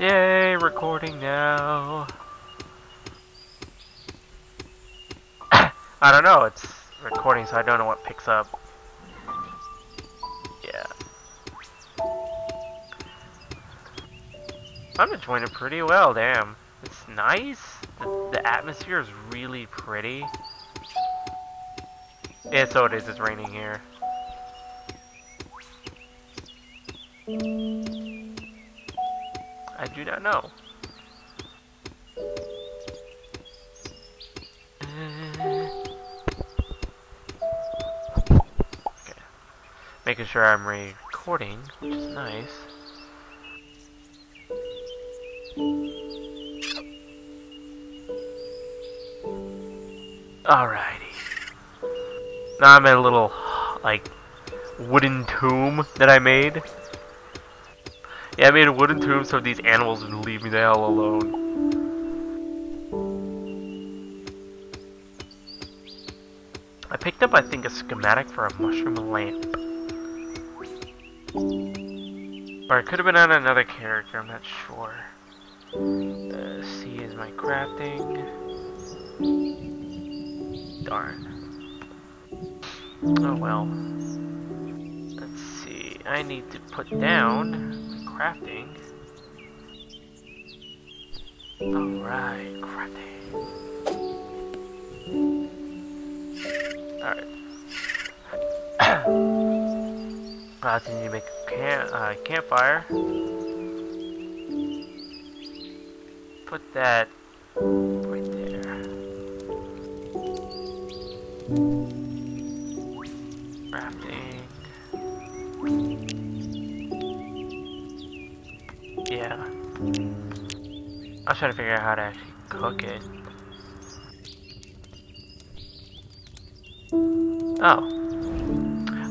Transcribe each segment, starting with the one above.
Yay, recording now. I don't know, it's recording so I don't know what picks up. Yeah. I'm enjoying it pretty well, damn. It's nice. The, the atmosphere is really pretty. Yeah, so it is, it's raining here. I do not know. Okay. Making sure I'm recording, which is nice. Alrighty. Now I'm in a little, like, wooden tomb that I made. Yeah, I made a wooden tomb so these animals would leave me the hell alone. I picked up, I think, a schematic for a mushroom lamp. Or it could have been on another character, I'm not sure. Uh, C is my crafting. Darn. Oh well. Let's see. I need to put down crafting. Alright, crafting. Alright. uh, so you make a camp, uh, campfire. Put that right there. Was trying to figure out how to actually cook it. Oh.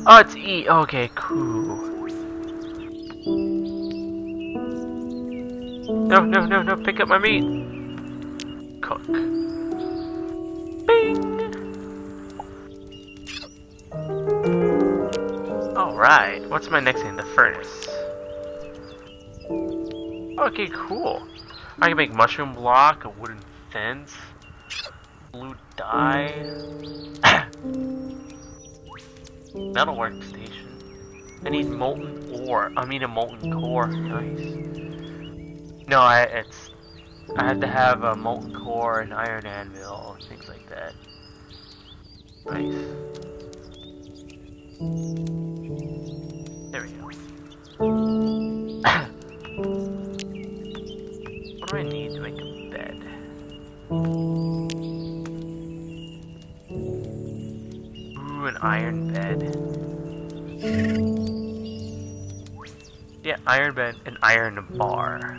Oh, it's E. Okay, cool. No, no, no, no, pick up my meat. Cook. Bing! Alright, what's my next thing? The furnace. Okay, cool. I can make mushroom block, a wooden fence, blue dye, metal workstation. I need molten ore. I mean a molten core. Nice. No, I it's I have to have a molten core, an iron anvil, things like that. Nice. There we go. Ooh, an iron bed. Yeah, iron bed, an iron bar.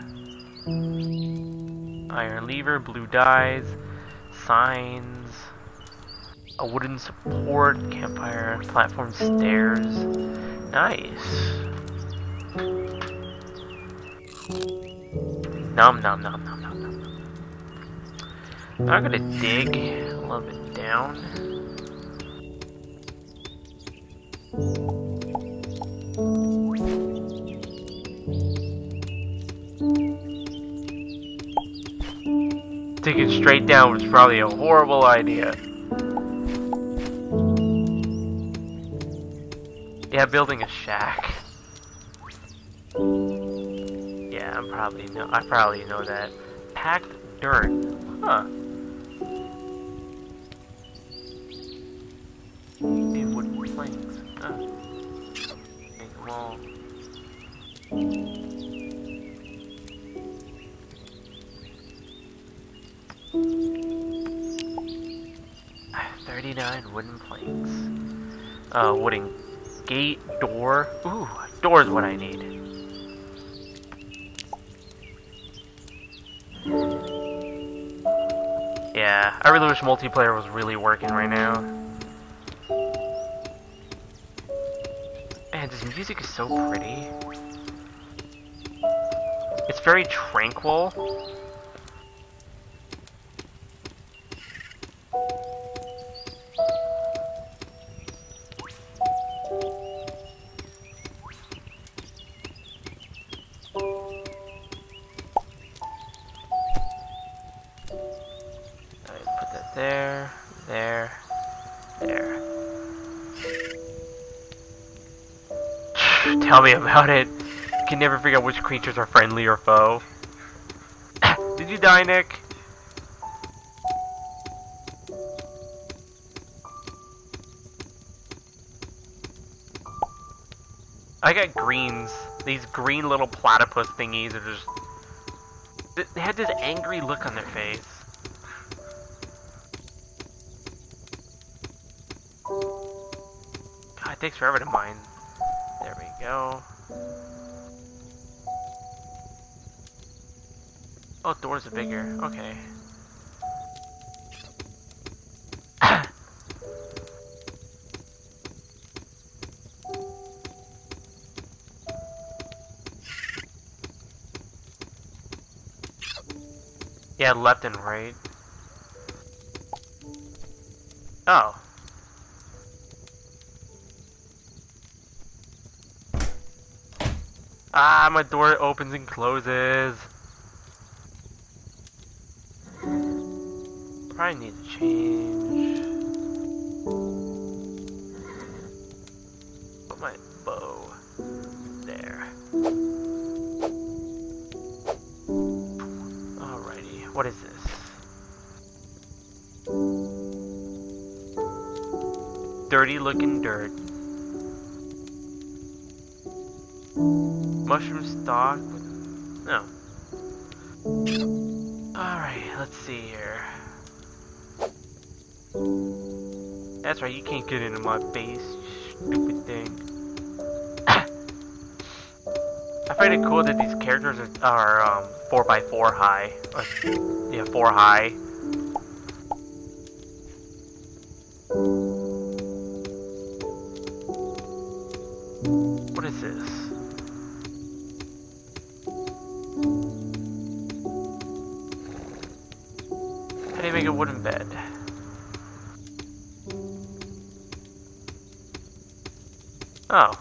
Iron lever, blue dyes, signs, a wooden support, campfire, platform stairs. Nice. Nom nom nom nom I'm gonna dig a little bit down. Digging straight down was probably a horrible idea. Yeah, building a shack. Yeah, I'm probably. I probably know that. Packed dirt. Huh. Uh, wooden gate, door. Ooh, door is what I need. Yeah, I really wish multiplayer was really working right now. Man, this music is so pretty. It's very tranquil. Tell me about it. You can never figure out which creatures are friendly or foe. Did you die, Nick? I got greens. These green little platypus thingies are just... They had this angry look on their face. God, it takes forever to mine. Go. Oh, doors are bigger. Okay. yeah, left and right. Oh. My door opens and closes. Probably need to change. Put my bow there. Alrighty, what is this? Dirty looking dirt. Mushroom stock. No. Alright, let's see here. That's right, you can't get into my base, stupid thing. I find it cool that these characters are, um, 4x4 high. Or, yeah, 4 high. Oh.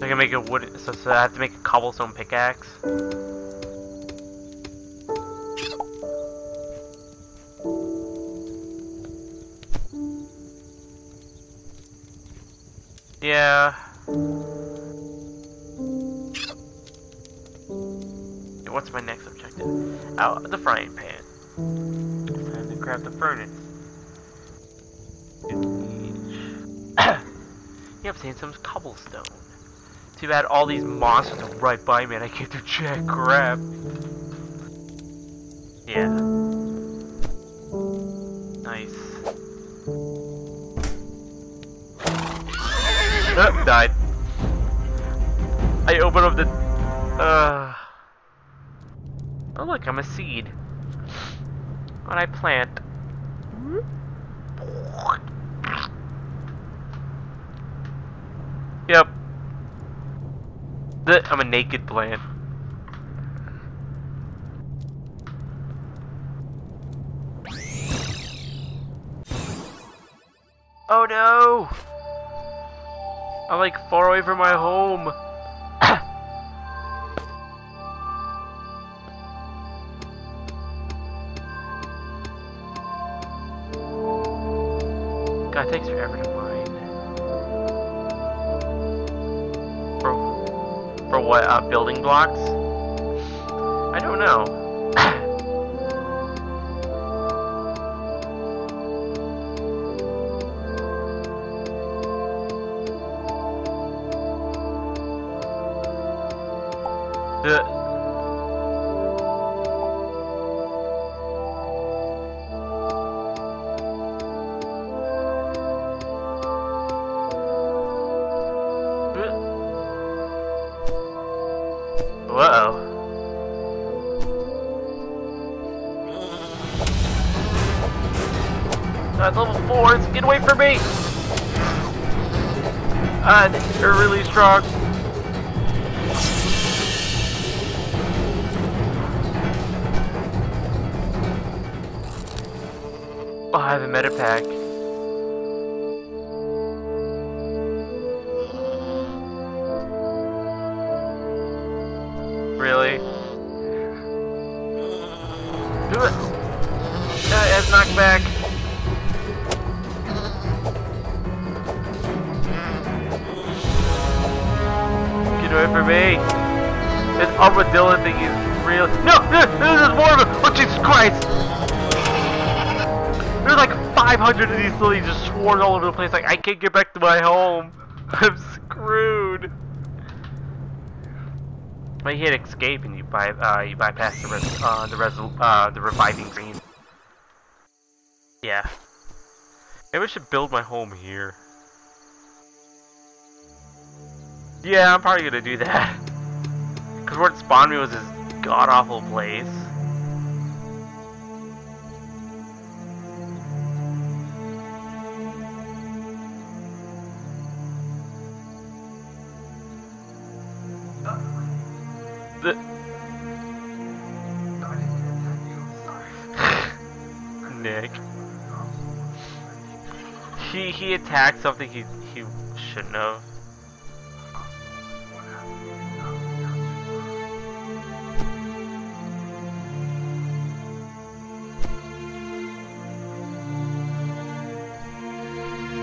I can make a wood, so, so I have to make a cobblestone pickaxe. Oh, the frying pan. Time to grab the furnace. yep, seen some cobblestone. Too bad all these monsters are right by me and I can't do jack crap. Yeah. Nice. Oh, died. I open up the... Uh... Look, I'm a seed. When I plant... Yep. I'm a naked plant. Oh no! I'm like far away from my home. To mine. For, for what, uh, building blocks? I don't know. 4, get away from me! Ah, they're really strong. I have a meta me. This armadillo thing is real. No! this is more of a. Oh, Jesus Christ! There's like 500 of these lilies just swarmed all over the place. Like, I can't get back to my home. I'm screwed. But you hit escape and you by uh, you bypass the res uh, the res uh, the reviving green. Yeah. Maybe I should build my home here. Yeah, I'm probably gonna do that. Cause where it spawned me was this god awful place. Nick. He he attacked something he he shouldn't have.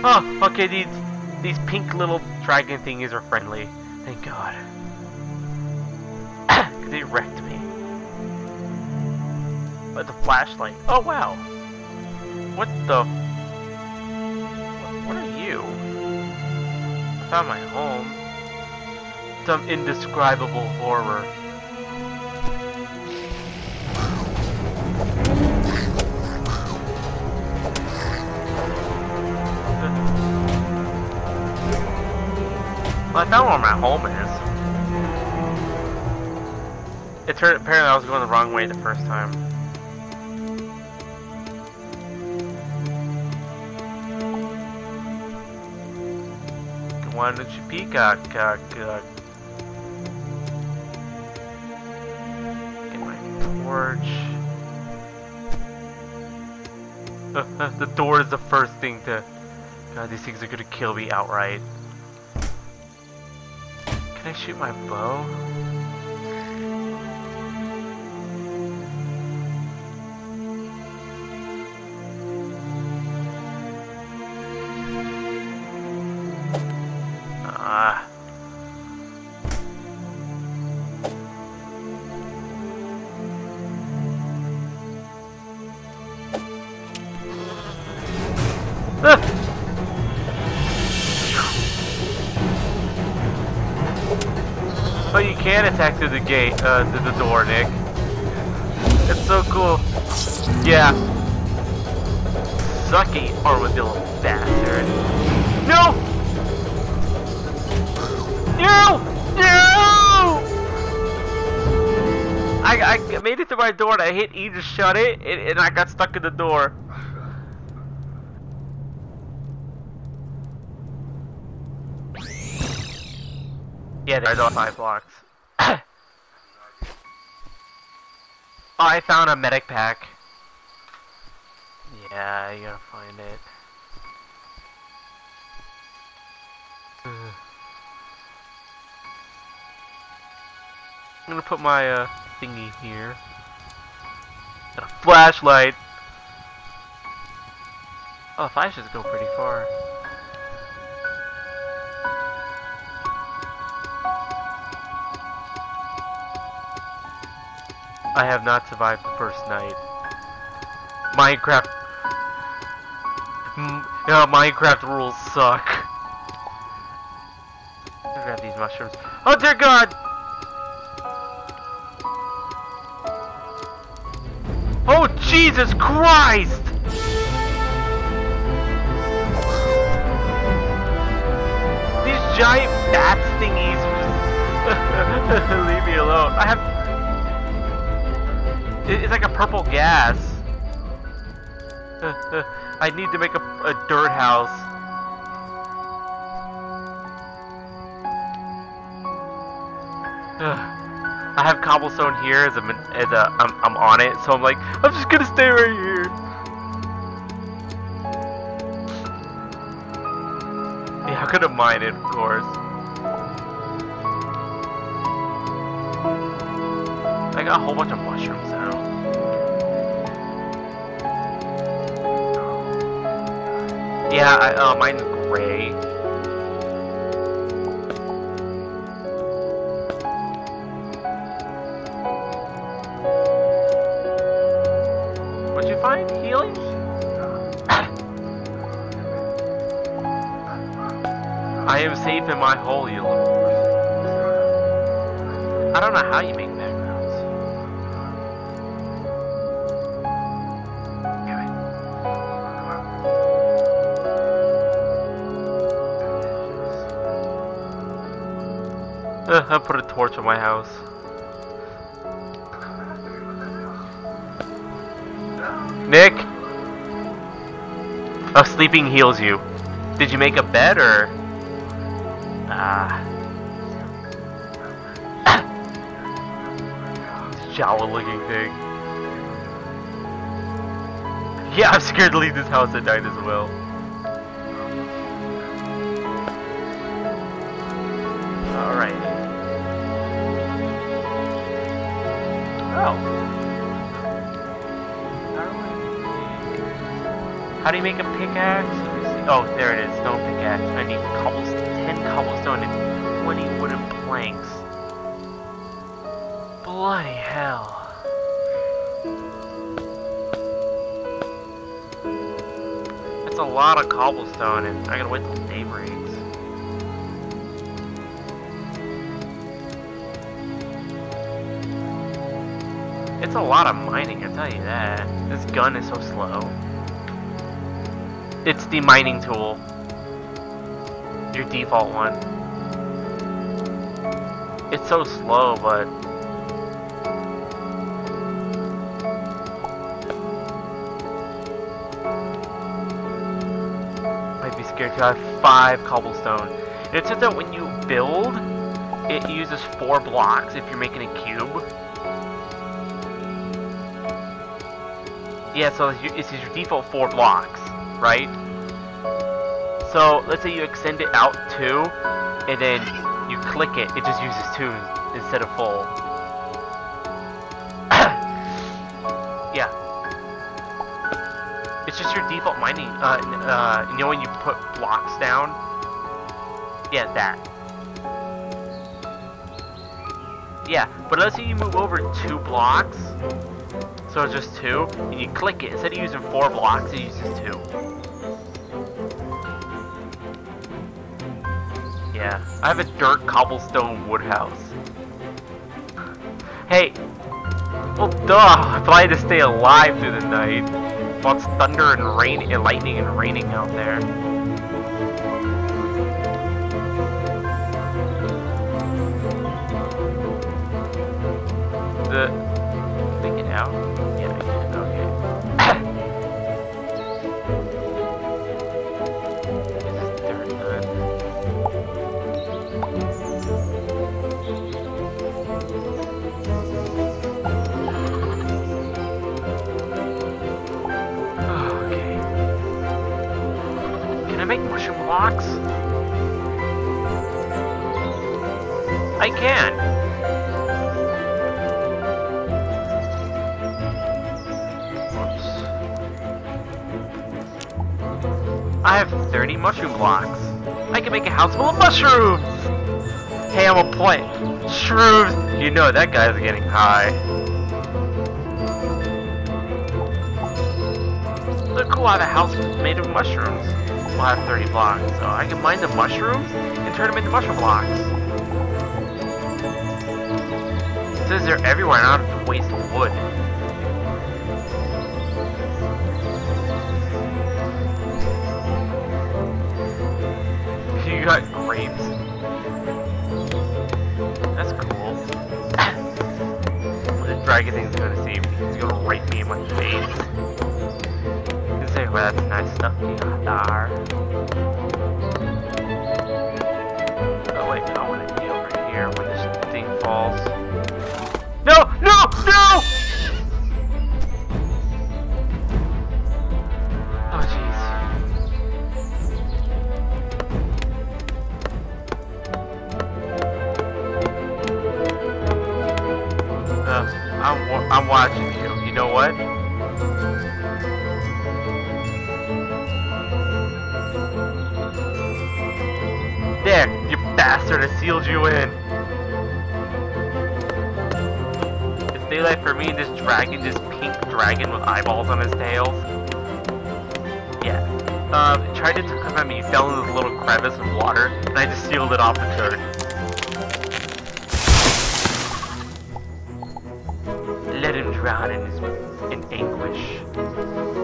Oh, okay, these these pink little dragon thingies are friendly. Thank God. they wrecked me. But the flashlight. Oh wow. What the? What, are you? I found my home. Some indescribable horror. Well, I found where my home is. It turned apparently I was going the wrong way the first time. Why don't you peacock? Get my torch. the door is the first thing to. God, these things are gonna kill me outright. I shoot my bow? Attack through the gate, uh, through the door, Nick. It's so cool. Yeah. Sucky armadillo bastard. No! No! No! I, I made it to my door and I hit E to shut it and, and I got stuck in the door. Yeah, there's five blocks. oh, I found a medic pack. Yeah, you gotta find it. I'm gonna put my uh, thingy here. And a flashlight. Oh, flashes go pretty far. I have not survived the first night. Minecraft. Mm, yeah, Minecraft rules suck. Grab these mushrooms. Oh dear God! Oh Jesus Christ! These giant bat thingies. Leave me alone. I have it's like a purple gas. I need to make a, a dirt house. I have cobblestone here as, I'm, as a, I'm, I'm on it, so I'm like, I'm just gonna stay right here. Yeah, I'm gonna mine it, of course. I got a whole bunch of mushrooms now. Yeah, I, uh, mine's gray. What'd you find? Healing? I am safe in my hole, you I don't know how you make I put a torch on my house. Nick! Oh, sleeping heals you. Did you make a bed or? Ah. Jawa looking thing. Yeah, I'm scared to leave this house at night as well. How do you make a pickaxe? Oh, there it is. Stone pickaxe. I need cobblestone, 10 cobblestone and 20 wooden planks. Bloody hell. That's a lot of cobblestone and I gotta wait till day breaks. It's a lot of mining, I'll tell you that. This gun is so slow. It's the mining tool. Your default one. It's so slow, but... Might be scared to have five cobblestone. It says that when you build, it uses four blocks if you're making a cube. Yeah, so it's your default four blocks, right? So let's say you extend it out two, and then you click it, it just uses two instead of full. yeah. It's just your default mining, uh, uh, you know when you put blocks down? Yeah, that. Yeah, but let's say you move over two blocks, so it's just two, and you click it, instead of using four blocks, it uses two. Yeah, I have a dirt cobblestone wood house. Hey, well duh, I had to stay alive through the night. While it's thunder and rain and lightning and raining out there. Out? Yeah, they can, okay. Is dirt good. Okay. Can I make mushroom blocks? I can. 30 mushroom blocks. I can make a house full of mushrooms! Hey, I'm a plant. Shrooms! You know that guy's getting high. Look cool, I have a house made of mushrooms. Well, have 30 blocks, so I can mine the mushrooms and turn them into mushroom blocks. Says they're everywhere I don't have to waste wood. Grapes. That's cool. the dragon thing's gonna see. He's gonna rape me in my face. He'll say, well, that's nice stuff you got there. Oh wait, I want to be over here when this thing falls. No! No! No! I'm watching you. You know what? There, you bastard, I sealed you in. It's daylight for me and this dragon, this pink dragon with eyeballs on his tails. Yeah. Um, tried to come at me, fell in this little crevice of water, and I just sealed it off the turd. In anguish.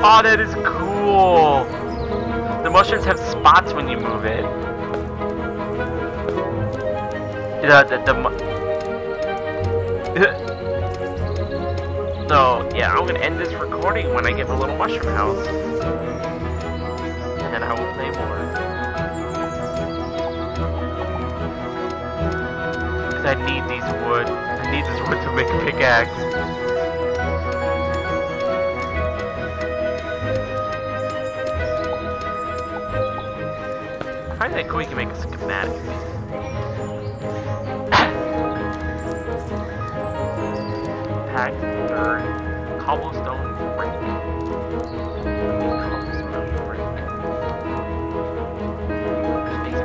Oh, that is cool! The mushrooms have spots when you move it. The, the, the, So, yeah, I'm gonna end this recording when I get my little mushroom house. And then I will play more. Because I need these wood. I need this wood to make a pickaxe. I think you can make a schematic. Cobblestone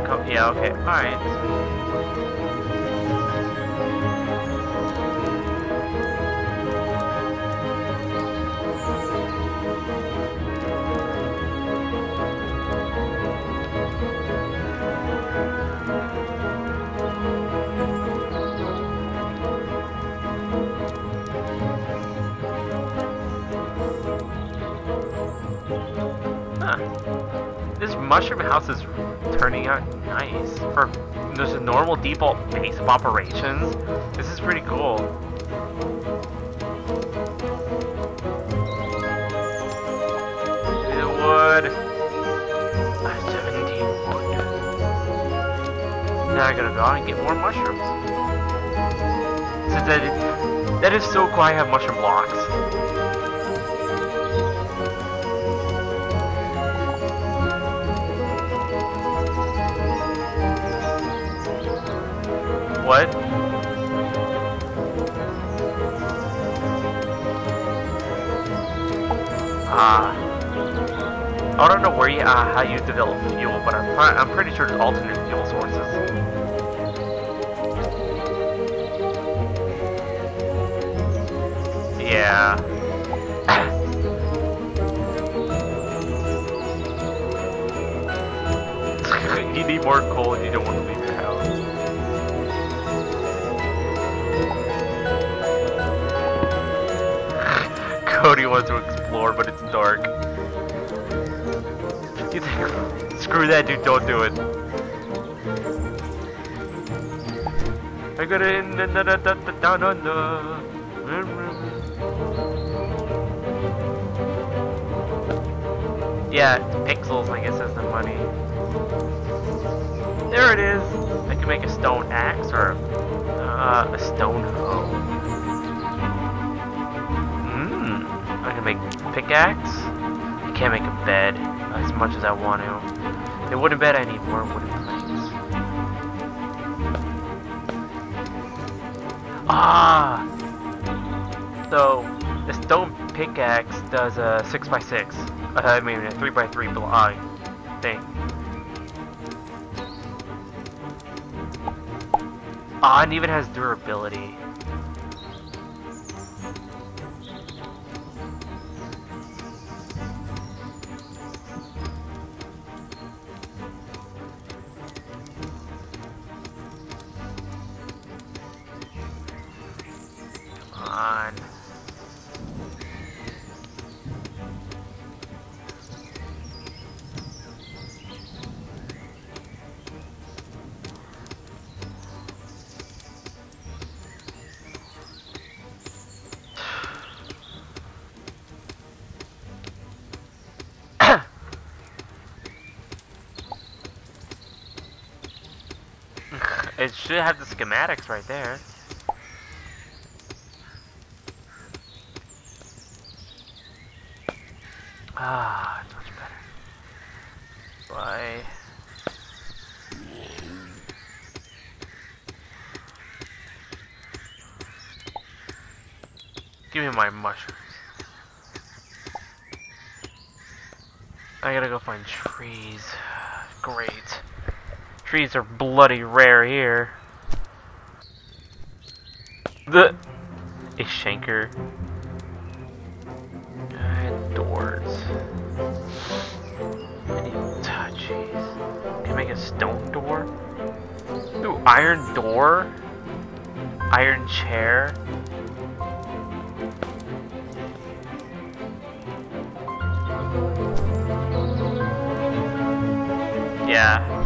some yeah, okay, alright. Mushroom house is turning out nice. For there's a normal default base of operations. This is pretty cool. The wood. 17 wood. Now I gotta go out and get more mushrooms. Since that, that is so cool, I have mushroom blocks. What? Ah. I don't know where you, uh, how you develop fuel, but I'm, I'm pretty sure there's alternate fuel sources. Yeah. you need more coal and you don't want to Cody wants to explore, but it's dark. Screw that, dude. Don't do it. I got it in the. Yeah, pixels. I guess is the money. There it is. I can make a stone axe or uh, a stone hoe. Make pickaxe. I can't make a bed as much as I want to. The wooden bed, I need more wooden planks. Ah! So, the stone pickaxe does a 6x6. Uh, I mean, a 3x3 block thing. Ah, and even has durability. should have the schematics right there. Ah, it's much better. Why? Give me my mushrooms. I gotta go find trees. Great. Trees are bloody rare here. The a shanker. And doors. Jeez. Can I make a stone door? Ooh, iron door? Iron chair? Yeah.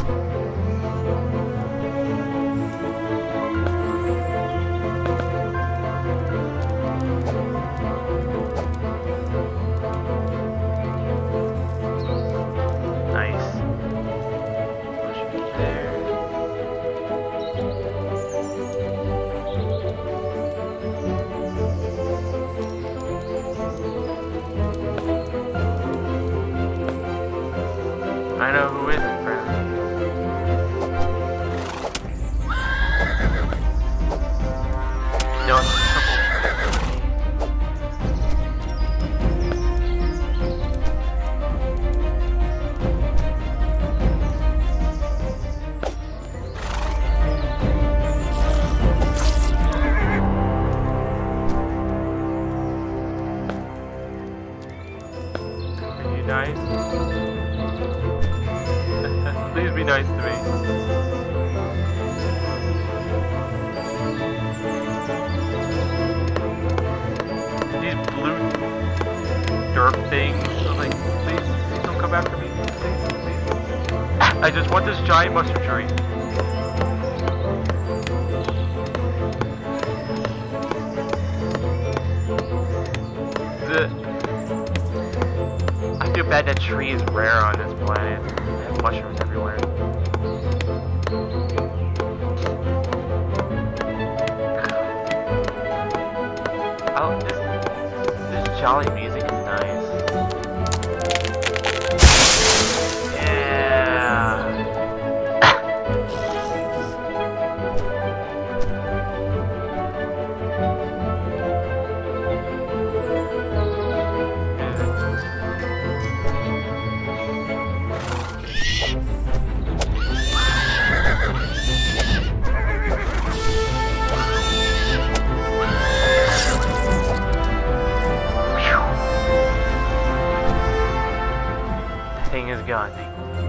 I know I feel bad that tree is rare on this planet. Have mushrooms everywhere. Oh, this, this jolly music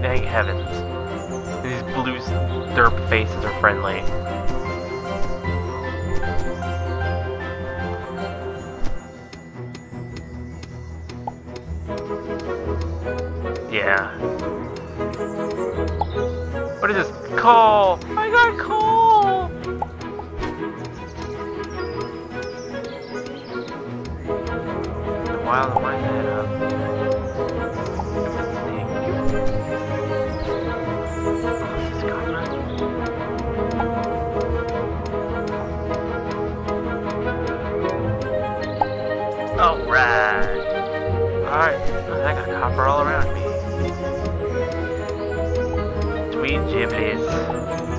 Thank, heavens. These blue derp faces are friendly. Yeah. What is this? Call! I got in my head up. Alright. Alright. I got copper all around me. Sweet giblets.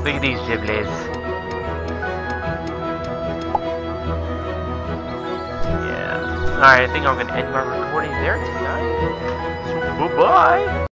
Look at these giblets. Yeah. Alright, I think I'm gonna end my recording there tonight. So, bye-bye.